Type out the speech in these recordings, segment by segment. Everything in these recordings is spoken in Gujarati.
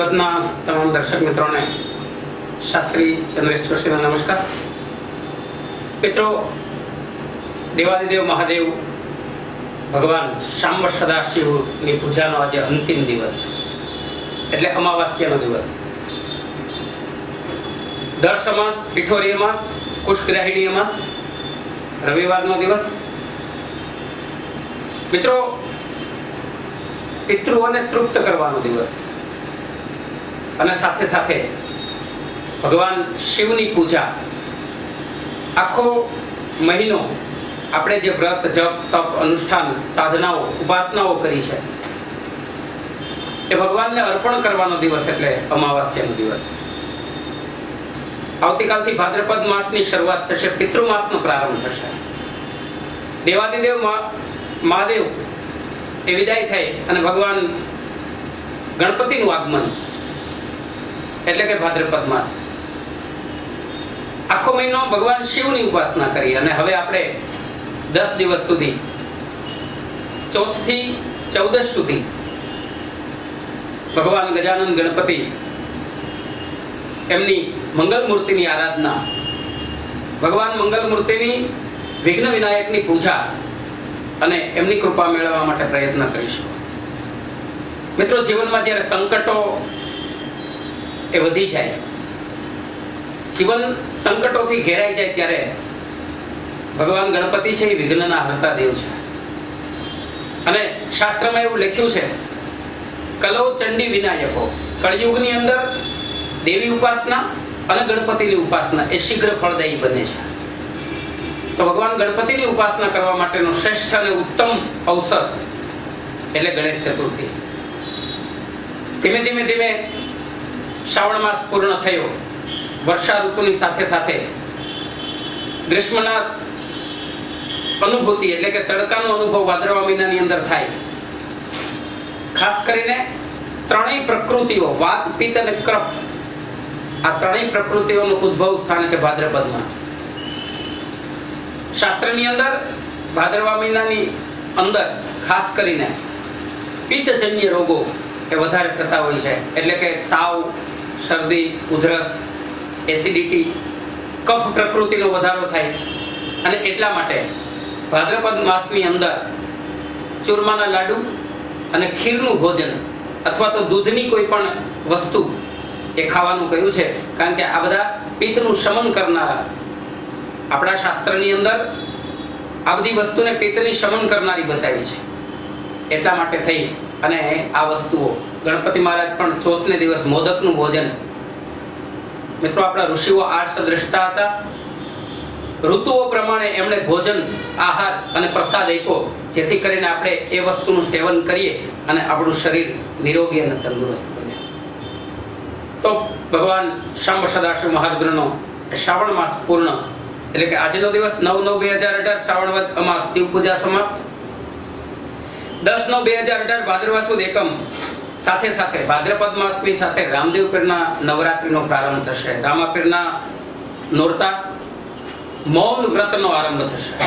કીર્તિવતના તમામ દર્શક મિત્રોને શાસ્ત્રી ચંદ્રેશ જોશીના નમસ્કાર. મિત્રો, દેવાદિદેવ મહાદેવ ભગવાન શાંબ સદાશિવની પૂજાનો આજે અંતિમ દિવસ છે. એટલે અમાવાસ્યાનો દિવસ. દર સમાસ પિઠોરી અમાસ કુશગ્રાહિણી અમાસ રવિવારનો દિવસ. મિત્રો, પિતૃઓને તૃપ્ત કરવાનો દિવસ. અને સાથે સાથે ભગવાન શિવની પૂજા. આખો મહિનો આપણે જે વ્રત, જપ, તપ, અનુષ્ઠાન, સાધનાઓ, ઉપાસનાઓ કરી છે, એ ભગવાનને અર્પણ કરવાનો દિવસ એટલે અમાવાસ્યાનો દિવસ. આવતીકાલથી ભાદ્રપદ માસની શરૂઆત થશે પિતૃ માસનો પ્રારંભ થશે. દેવાદિદેવ મહાદેવ, એ વિદાય થઈ અને ભગવાન ગણપતિનું આગમન એટલે કે ભાદ્રપદ માસ આખો મહિનો ભગવાન શિવની ઉપાસના કરી અને હવે આપણે દસ દિવસ સુધી ચોથથી ચૌદશ સુધી ભગવાન ગજાનંદ ગણપતિ એમની મંગલ મૂર્તિની આરાધના, ભગવાન મંગલ મૂર્તિની વિઘ્ન વિનાયકની પૂજા અને એમની કૃપા મેળવવા માટે પ્રયત્ન કરીશું. મિત્રો, જીવનમાં જ્યારે સંકટો એ વધી જાય. જીવન સંકટોથી ઘેરાઈ જાય ત્યારે ભગવાન ગણપતિ છે એ વિઘ્નના હરતા દેવ છે. અને શાસ્ત્રમાં એવું લખ્યું છે, કલો ચંડી વિનાયકો, કળયુગની અંદર દેવી ઉપાસના અને ગણપતિની ઉપાસના એ શીઘ્ર ફળદાયી બને છે. તો ભગવાન ગણપતિની ઉપાસના કરવા માટેનો શ્રેષ્ઠ અને ઉત્તમ અવસર એટલે ગણેશ ચતુર્થી. ધીમે ધીમે ધીમે શ્રાવણ માસ પૂર્ણ થયો. વર્ષા ઋતુની સાથે સાથે ગ્રીષ્મના અનુભૂતિ એટલે કે તડકાનો અનુભવ વાદળવા મહિનાની અંદર થાય. ખાસ કરીને ત્રણેય પ્રકૃતિઓ વાત પિત્ત અને ક્રપ આ ત્રણેય પ્રકૃતિઓનું ઉદ્ભવ સ્થાન એટલે ભાદ્રપદ માસ. શાસ્ત્રની અંદર ભાદરવા મહિનાની અંદર ખાસ કરીને પિત્તજન્ય રોગો એ વધારે થતા હોય છે. એટલે કે તાવ શરદી, ઉધરસ એસિડિટી કફ પ્રકૃતિનો વધારો થાય. અને એટલા માટે ભાદ્રપદ માસની અંદર ચૂરમાના લાડુ અને ખીરનું ભોજન અથવા તો દૂધની કોઈ પણ વસ્તુ એ ખાવાનું કહ્યું છે. કારણ કે આ બધા પિત્તનું શમન કરનારા આપણા શાસ્ત્રની અંદર આ બધી વસ્તુને પિત્તની શમન કરનારી બતાવી છે. એટલા માટે થઈ અને આ વસ્તુઓ ગણપતિ મહારાજ પણ ચોથને દિવસ મોદકનું ભોજન. મિત્રો, આપણા ઋષિઓ આર્ષ દ્રષ્ટા હતા. ઋતુઓ પ્રમાણે એમણે ભોજન, આહાર અને પ્રસાદ આપ્યો, જેથી કરીને આપણે એ વસ્તુનું સેવન કરીએ અને આપણું શરીર નિરોગી અને તંદુરસ્ત બને. તો ભગવાન શંભ સદાશિવ મહારુદ્રનો શ્રાવણ માસ પૂર્ણ, એટલે કે આજનો દિવસ નવ નવ બે હજાર અઢાર શ્રાવણ વદ અમાસ શિવ પૂજા સમાપ્ત. દસ નવ બે હજાર અઢાર ભાદરવા સુદ એકમ સાથે સાથે ભાદ્રપદ માસની સાથે રામદેવ પીરના નવરાત્રીનો પ્રારંભ થશે. રામા પીરના નોરતા મૌન વ્રતનો આરંભ થશે.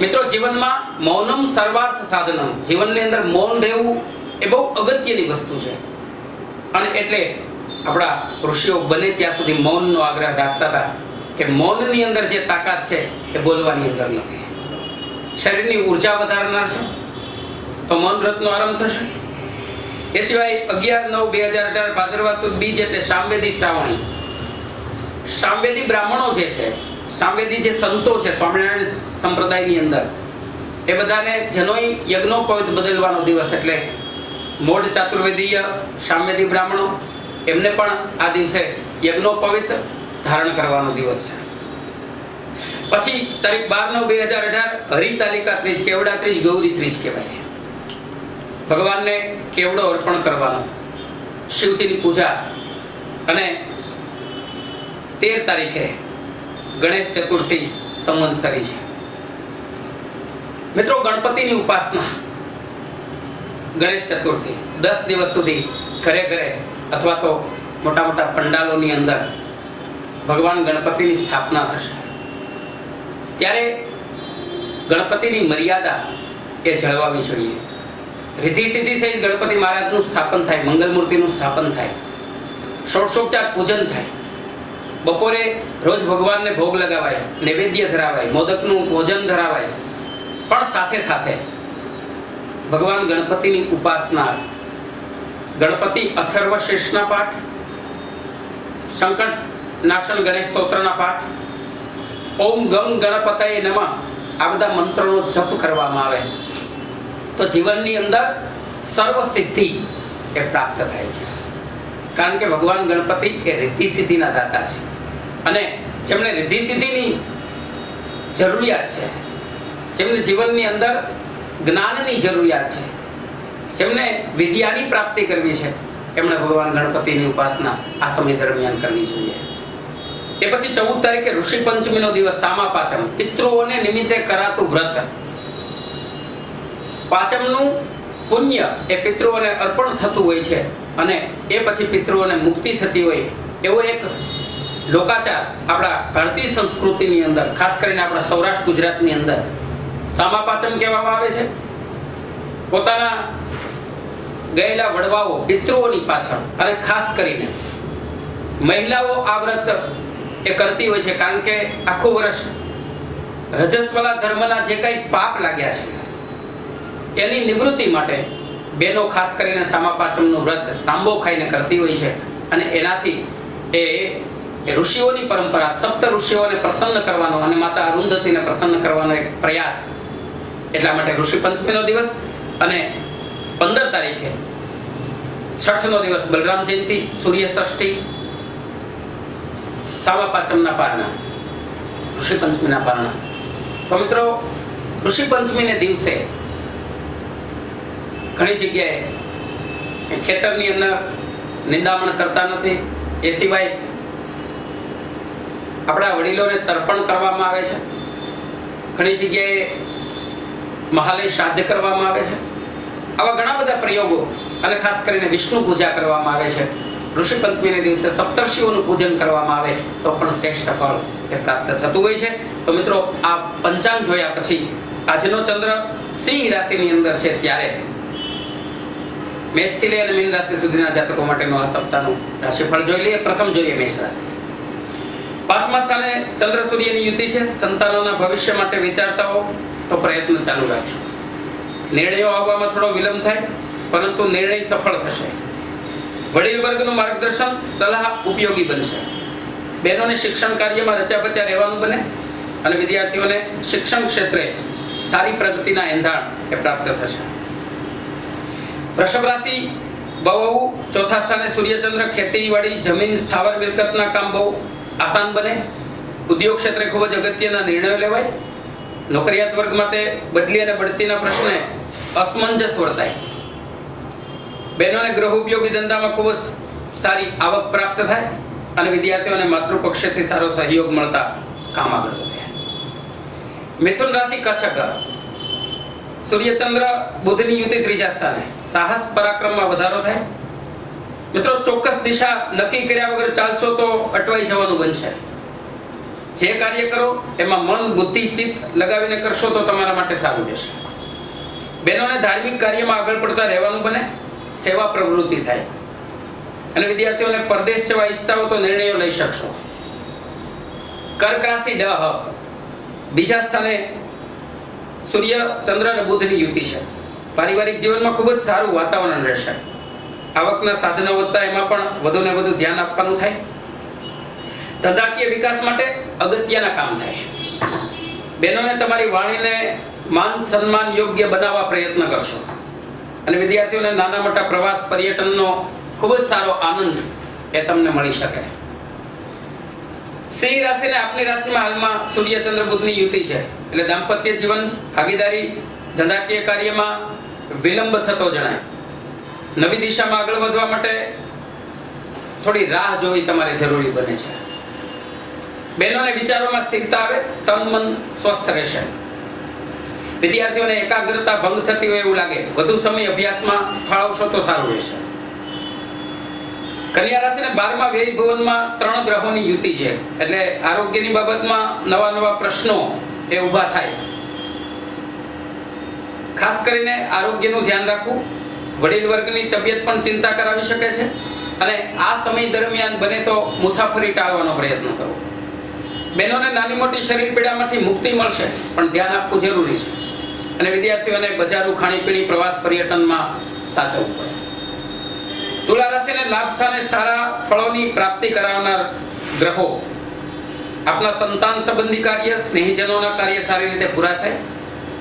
મિત્રો, જીવનમાં મૌનમ સર્વાર્થ સાધનમ. જીવનની અંદર મૌન રહેવું એ બહુ અગત્યની વસ્તુ છે. અને એટલે આપણા ઋષિઓ બને ત્યાં સુધી મૌનનો આગ્રહ રાખતા હતા કે મૌનની અંદર જે તાકાત છે એ બોલવાની અંદર નથી. શરીરની ઊર્જા વધારનાર છે. તો મૌન વ્રતનો આરંભ થશે. એ સિવાય અગિયાર નવ બે હજાર અઢાર ભાદરવા સુદ બીજ એટલે સામવેદી શ્રાવણી. સામવેદી બ્રાહ્મણો જે છે, સામવેદી જે સંતો છે, સ્વામિનારાયણ સંપ્રદાયની અંદર, એ બધાને જનોઈ યજ્ઞોપવિત બદલવાનો દિવસ એટલે મોઢ ચાતુર્વેદીય સામવેદી બ્રાહ્મણો, એમને પણ આ દિવસે યજ્ઞોપવિત ધારણ કરવાનો દિવસ છે. પછી તારીખ બાર નવ બે હજાર અઢાર, હરિતાલિકા ત્રીજ, કેવડા ત્રીજ, ગૌરી ત્રીજ કહેવાય. ભગવાનને કેવડો અર્પણ કરવાનો? શિવજીની પૂજા. અને તેર તારીખે ગણેશ ચતુર્થી સંવંતસરી છે. મિત્રો, ગણપતિની ઉપાસના. ગણેશ ચતુર્થી. દસ દિવસ સુધી ઘરે ઘરે અથવા તો મોટા મોટા પંડાલોની અંદર ભગવાન ગણપતિની સ્થાપના થશે. ત્યારે ગણપતિની મર્યાદા એ જળવાવી જોઈએ. રિદ્ધિ સિદ્ધિ સહિત ગણપતિ મહારાજનું સ્થાપન થાય મંગલ મૂર્તિનું સ્થાપન થાય, ષોડશોપચાર પૂજન થાય. બપોરે રોજ ભગવાનને ભોગ લગાવાય, નૈવેદ્ય ધરાવાય, મોદકનું ભોજન ધરાવાય. પણ સાથે સાથે ભગવાન ગણપતિની ઉપાસના, ગણપતિ અથર્વ શીર્ષના પાઠ સંકટ નાશન ગણેશ સ્તોત્રના પાઠ, ઓમ ગમ ગણપતય નમઃ, આ બધા મંત્રોનો જપ કરવામાં આવે. તો જીવનની અંદર સર્વ સિદ્ધિ એ પ્રાપ્ત થાય છે. કારણ કે ભગવાન ગણપતિ એ રિદ્ધિ સિદ્ધિના દાતા છે. અને જેમને રિદ્ધિ સિદ્ધિની જરૂરિયાત છે, જેમને જીવનની અંદર જ્ઞાનની જરૂરિયાત છે, જેમને વિદ્યાની પ્રાપ્તિ કરવી છે, એમણે ભગવાન ગણપતિની ઉપાસના આ સમય દરમિયાન કરવી જોઈએ. એ પછી ચૌદ તારીખે ઋષિ પંચમીનો દિવસ સામા પાચમ પિતૃઓને નિમિત્તે કરાતું વ્રત. પાચમનું પુણ્ય એ પિતૃઓને અર્પણ થતું હોય છે અને એ પછી પિતૃઓને મુક્તિ થતી હોય એવો એક લોકાચાર આપણા ભારતીય સંસ્કૃતિની અંદર, ખાસ કરીને આપણા સૌરાષ્ટ્ર ગુજરાતની અંદર સામા પાચમ કહેવામાં આવે છે. પોતાના ગયેલા વડવાઓ પિતૃઓની પાછળ અને ખાસ કરીને મહિલાઓ આ વ્રત એ કરતી હોય છે કારણ કે આખું વર્ષ રજસ્વલા ધર્મના જે કંઈ પાપ લાગ્યા છે એની નિવૃત્તિ માટે બેનો ખાસ કરીને સામા પાચમનું વ્રત સાંબો ખાઈને કરતી હોય છે. અને એનાથી એ ઋષિઓની પરંપરા, સપ્ત ઋષિઓને પ્રસન્ન કરવાનો અને માતા અરુંધતીને પ્રસન્ન કરવાનો એક પ્રયાસ. એટલા માટે ઋષિ પંચમીનો દિવસ અને પંદર તારીખે છઠનો દિવસ બલરામ જયંતિ, સૂર્ય ષષ્ઠી સાવા પાચમના પારણા, ઋષિ પંચમીના પારણા. તો મિત્રો, ઋષિ પંચમીને દિવસે ઘણી જગ્યાએ ખેતરની અંદર નિંદામણ કરતા નથી. એ સિવાય આપણા વડીલોને તર્પણ કરવામાં આવે છે. ઘણી જગ્યાએ મહાલય શ્રાદ્ધ કરવામાં આવે છે. આવા ઘણા બધા પ્રયોગો અને ખાસ કરીને વિષ્ણુ પૂજા કરવામાં આવે છે. ઋષિ પંચમીને દિવસે સપ્તર્ષિઓનું પૂજન કરવામાં આવે તો પણ શ્રેષ્ઠ ફળ એ પ્રાપ્ત થતું હોય છે. તો મિત્રો, આ પંચાંગ જોયા પછી આજનો ચંદ્ર સિંહ રાશિની અંદર છે ત્યારે મેષથી લઈ અને મીન રાશિ સુધીના જાતકો માટેનું આ સપ્તાહનું રાશિફળ જોઈ લઈએ. પ્રથમ જોઈએ મેષ રાશિ. પાંચમા સ્થાને ચંદ્ર સૂર્યની યુતિ છે. સંતાનોના ભવિષ્ય માટે વિચારતા હો તો પ્રયત્ન ચાલુ રાખજો. નિર્ણયો આવવામાં થોડો વિલંબ થાય, પરંતુ નિર્ણય સફળ થશે. વડીલ વર્ગનું માર્ગદર્શન સલાહ ઉપયોગી બનશે. બહેનોને શિક્ષણ કાર્યમાં રચા બચા રહેવાનું બને અને વિદ્યાર્થીઓને શિક્ષણ ક્ષેત્રે સારી પ્રગતિના એંધાણ એ પ્રાપ્ત થશે. વૃષભ રાશિ, બહુ ચોથા સ્થાને સૂર્યચંદ્ર, ખેતીવાડી, જમીન, સ્થાવર મિલકતના કામ બહુ આસાન બને. ઉદ્યોગ ક્ષેત્રે ખૂબ જ અગત્યના નિર્ણયો લેવાય. નોકરિયાત વર્ગ માટે બદલી અને બઢતીના પ્રશ્ને અસમંજસ વર્તાય. બહેનોને ગૃહ ઉપયોગી ધંધામાં ખૂબ જ સારી આવક પ્રાપ્ત થાય અને વિદ્યાર્થીઓને માતૃપક્ષેથી સારો સહયોગ મળતા કામ આગળ વધે. મિથુન રાશિ કચ્છક સૂર્યચંદ્ર બુધની યુતિ ત્રીજા સ્થાને. સાહસ પરાક્રમમાં વધારો થાય. મિત્રો, ચોક્કસ દિશા નક્કી કર્યા વગર ચાલશો તો અટવાઈ જવાનું બનશે. જે કાર્ય કરો, એમાં મન, બુદ્ધિ, ચિત્ત લગાવીને કરશો તો તમારા માટે સારું રહેશે. બહેનોને ધાર્મિક કાર્યમાં આગળ પડતા રહેવાનું બને. સેવા પ્રવૃત્તિ થાય. અને વિદ્યાર્થીઓને પરદેશ જવા ઈચ્છતા હો તો નિર્ણયો લઈ શકશો. કર્ક રાશિ ડહ. બીજા સ્થાને સૂર્ય, ચંદ્ર અને બુધની યુતિ છે. પારિવારિક જીવનમાં ખૂબ જ સારું વાતાવરણ રહેશે. આવકના સાધનો વધતા એમાં પણ વધુ ને વધુ ધ્યાન આપવાનું થાય. ધંધાકીય વિકાસ માટે અગત્યના કામ થાય. બહેનોને તમારી વાણીને માન, સન્માન યોગ્ય બનાવવા પ્રયત્ન કરશો. અને વિદ્યાર્થીઓને નાના મોટા પ્રવાસ, પર્યટનનો ખૂબ જ સારો આનંદ એ તમને મળી શકે. સિંહ રાશિને આપની રાશિમાં હાલમાં સૂર્ય ચંદ્ર બુધની યુતિ છે. એટલે દાંપત્ય જીવન, ભાગીદારી, ધંધાકીય કાર્યમાં વિલંબ થતો જણાય. નવી દિશામાં આગળ વધવા માટે થોડી રાહ જોવી તમારે જરૂરી બને છે. બહેનોને વિચારોમાં સ્થિરતા આવે, તન મન સ્વસ્થ રહેશે. વિદ્યાર્થીઓને એકાગ્રતા ભંગ થતી હોય એવું લાગે. વધુ સમય અભ્યાસમાં ફાળવશો તો સારું રહેશે. કન્યા રાશિને બારમા વ્યય ભવનમાં ત્રણ ગ્રહોની યુતિ છે. એટલે આરોગ્યની બાબતમાં નવા નવા પ્રશ્નો એ ઊભા થાય. ખાસ કરીને આરોગ્યનું ધ્યાન રાખવું. વડીલ વર્ગની તબિયત પણ ચિંતા કરાવી શકે છે. અને આ સમય દરમિયાન બને તો મુસાફરી ટાળવાનો પ્રયત્ન કરવો. બહેનોને નાની મોટી શરીર પીડામાંથી મુક્તિ મળશે, પણ ધ્યાન આપવું જરૂરી છે. અને વિદ્યાર્થીઓને બજારું ખાણીપીણી પ્રવાસ પર્યટનમાં સાચવવું પડે. તુલા રાશિને લાભ સ્થાને સારા ફળોની પ્રાપ્તિ કરાવનાર ગ્રહો, આપના સંતાન સંબંધી કાર્ય, સ્નેહીજનોના કાર્ય સારી રીતે પૂરા થાય.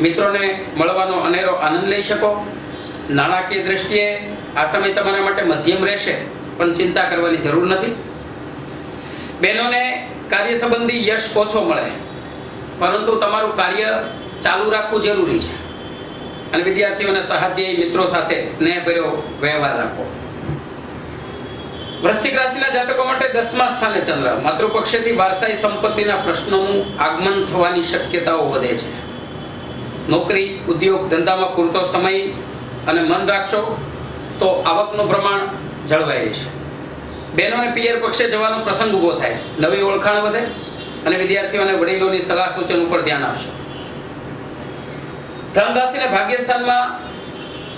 મિત્રોને મળવાનો અનેરો આનંદ લઈ શકો. નાણાકીય દ્રષ્ટિએ આ સમય તમારા માટે મધ્યમ રહેશે, પણ ચિંતા કરવાની જરૂર નથી. બહેનોને કાર્ય સંબંધી યશ ઓછો મળે, પરંતુ તમારું કાર્ય ચાલુ રાખવું જરૂરી છે. અને વિદ્યાર્થીઓને સહાધ્યાયી મિત્રો સાથે સ્નેહભર્યો વ્યવહાર રાખવો વૃશ્ચિક રાશિના જાતકો માટે દસમા સ્થાને ચંદ્ર. માતૃપક્ષેથી વારસાઈ સંપત્તિના પ્રશ્નોનું આગમન થવાની શક્યતાઓ વધે છે. નોકરી, ઉદ્યોગ ધંધામાં પૂરતો સમય અને મન રાખશો તો આવકનું પ્રમાણ જળવાઈ રહેશે. બહેનોને પિયર પક્ષે જવાનો પ્રસંગ ઊભો થાય. નવી ઓળખાણ વધે અને વિદ્યાર્થીઓને વડીલોની સલાહ સૂચન ઉપર ધ્યાન આપશો. ધન રાશિને ભાગ્યસ્થાનમાં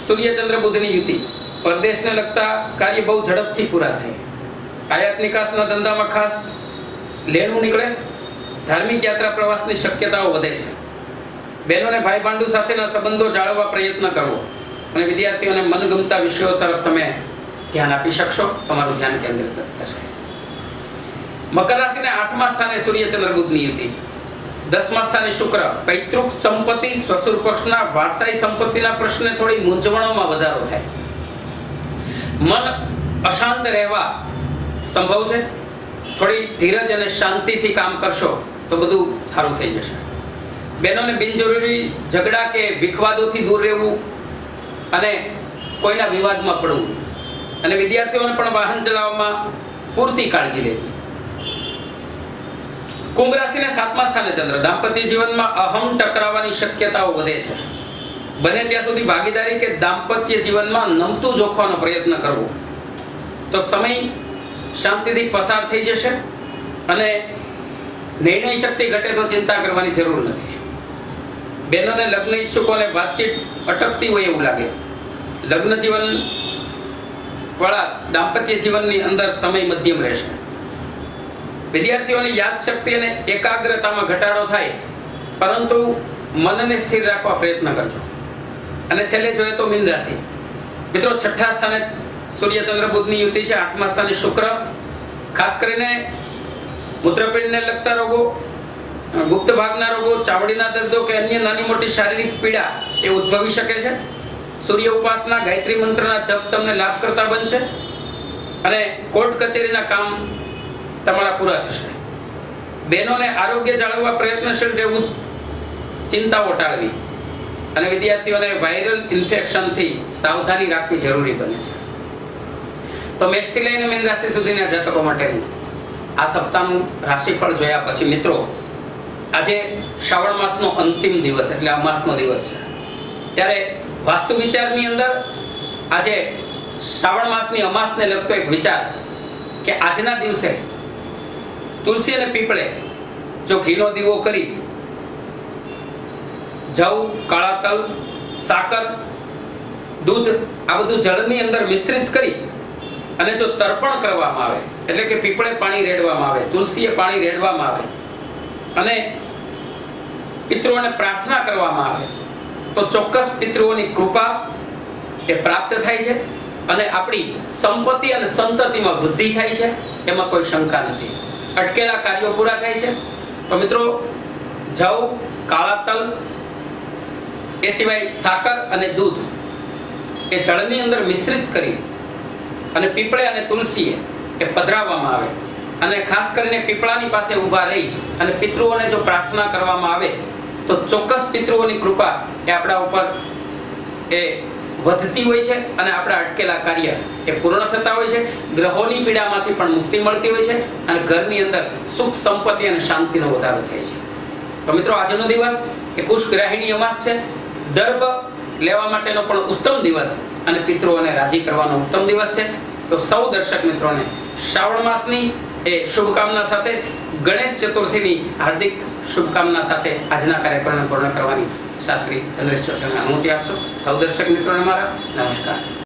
સૂર્યચંદ્ર બુધની યુતિ. પરદેશને લગતા કાર્ય બહુ ઝડપથી પૂરા થાય. આયાત નિકાસના ધંધામાં ખાસ લેણું નીકળે, ધાર્મિક યાત્રા પ્રવાસની શક્યતાઓ વધે છે. બહેનોને ભાઈ ભાંડુ સાથેના સંબંધો જાળવવા પ્રયત્ન કરવો. અને વિદ્યાર્થીઓને મનગમતા વિષયો તરફ તમે ધ્યાન આપી શકશો. તમારું ધ્યાન કેન્દ્રિત થશે. મકર રાશિને આઠમા સ્થાને સૂર્યચંદ્ર બુદ્ધની યુતિ. દસમા સ્થાને શુક્ર. પૈતૃક સંપત્તિ સ્વસુર પક્ષના વારસાઈ સંપત્તિના પ્રશ્ને થોડી મૂંઝવણોમાં વધારો થાય. મન અશાંત રહેવા સંભવ છે? થોડી ધીરજ અને શાંતિથી કામ કરશો તો બધું સારું થઈ જશે. બહેનોને બિનજરૂરી ઝઘડા કે વિખવાદોથી દૂર રહેવું અને કોઈના વિવાદમાં પડવું અને વિદ્યાર્થીઓને પણ વાહન ચલાવવામાં પૂરતી કાળજી લેવી. કુંભ રાશિને સાતમા સ્થાને ચંદ્ર. દાંપત્ય જીવનમાં અહમ ટકરાવવાની શક્યતાઓ વધે છે. બને ત્યાં સુધી ભાગીદારી કે દાંપત્ય જીવનમાં નમતું જોખવાનો પ્રયત્ન કરવો. તો સમય શાંતિથી પસાર થઈ જશે અને નિર્ણય શક્તિ ઘટે તો ચિંતા કરવાની જરૂર નથી. બહેનોને લગ્ન ઈચ્છુકોને વાતચીત અટકતી હોય એવું લાગે. લગ્ન જીવન વાળા દાંપત્ય જીવનની અંદર સમય મધ્યમ રહેશે. વિદ્યાર્થીઓની યાદશક્તિ અને એકાગ્રતામાં ઘટાડો થાય, પરંતુ મનને સ્થિર રાખવા પ્રયત્ન કરજો. અને છેલ્લે જોઈએ તો મીન રાશિ. મિત્રો, છઠ્ઠા સ્થાને સૂર્યચંદ્ર બુધની યુતિ છે, આઠમા સ્થાને શુક્ર. ખાસ કરીને મૂત્રપિંડને લગતા રોગો ગુપ્ત ભાગના રોગો, ચાવડીના દર્દો કે અન્ય નાની મોટી શારીરિક પીડા એ ઉદ્ભવી શકે છે. સૂર્ય ઉપાસના, ગાયત્રી મંત્રના જપ તમને લાભ કરતા બનશે અને કોર્ટ કચેરીના કામ તમારા પૂરા થશે. બહેનોને આરોગ્ય જાળવવા પ્રયત્નશીલ રહેવું ચિંતાઓ ટાળવી. અને વિદ્યાર્થીઓને વાયરલ ઇન્ફેક્શનથી સાવધાની રાખવી જરૂરી બને છે. તો મેષથી લઈને મીન રાશિ સુધીના જાતકો માટેનું આ સપ્તાહનું રાશિફળ જોયા પછી મિત્રો, આજે શ્રાવણ માસનો અંતિમ દિવસ એટલે અમાસનો દિવસ છે. ત્યારે વાસ્તુ વિચારની અંદર આજે શ્રાવણ માસની અમાસને લગતો એક વિચાર કે આજના દિવસે તુલસી અને પીપળે જો ઘીનો દીવો કરી જવ કાળા તલ સાકર, દૂધ, આ બધું જળની અંદર મિશ્રિત કરી અને જો તર્પણ કરવામાં આવે, એટલે કે પીપળે પાણી રેડવામાં આવે, તુલસીએ પાણી રેડવામાં આવે, અને પિતૃઓને પ્રાર્થના કરવામાં આવે, તો ચોક્કસ પિતૃઓની કૃપા એ પ્રાપ્ત થાય છે અને આપણી સંપત્તિ અને સંતતિમાં વૃદ્ધિ થાય છે, એમાં કોઈ શંકા નથી. અટકેલા કાર્યો પૂરા થાય છે. તો મિત્રો, જવ કાળા તલ એ સિવાય સાકર અને દૂધ એ જળની અંદર મિશ્રિત કરી અને પીપળે અને તુલસીએ એ પધરાવવામાં આવે. અને ખાસ કરીને પીપળાની પાસે ઊભા રહી અને પિતૃઓને જો પ્રાર્થના કરવામાં આવે, તો ચોક્કસ પિતૃઓની કૃપા એ આપણા ઉપર એ વધતી હોય છે અને આપણા અટકેલા કાર્ય એ પૂર્ણ થતા હોય છે. ગ્રહોની પીડામાંથી પણ મુક્તિ મળતી હોય છે અને ઘરની અંદર સુખ, સંપત્તિ અને શાંતિનો વધારો થાય છે. તો મિત્રો, આજનો દિવસ એ પુષ્કરાહિણી અમાસ છે. દર્ભ લેવા માટેનો પણ ઉત્તમ દિવસ અને પિતૃઓને રાજી કરવાનો ઉત્તમ દિવસ છે. તો સૌ દર્શક મિત્રોને, શ્રાવણ માસની એ શુભકામના સાથે, ગણેશ ચતુર્થીની હાર્દિક શુભકામના સાથે આજના કાર્યક્રમને પૂર્ણ કરવાની શાસ્ત્રી ચંદ્રેશ જોશીને અનુમતિ આપશો. સૌ દર્શક મિત્રોને મારા, નમસ્કાર.